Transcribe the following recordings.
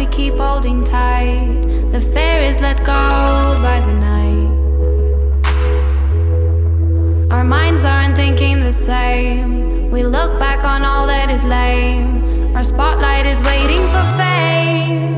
to keep holding tight. The fear is let go by the night. Our minds aren't thinking the same. We look back on all that is lame. Our spotlight is waiting for fame.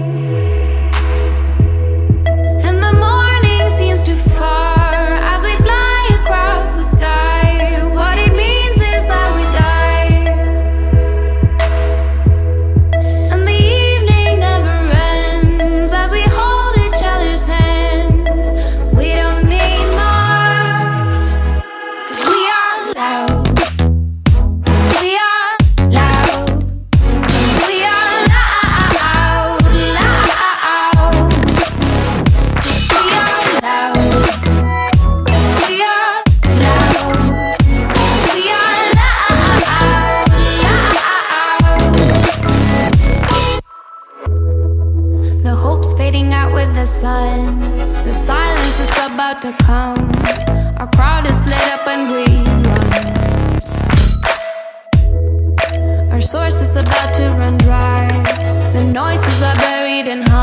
Sun. The silence is about to come. Our crowd is split up and we run. Our source is about to run dry. The noises are buried in high.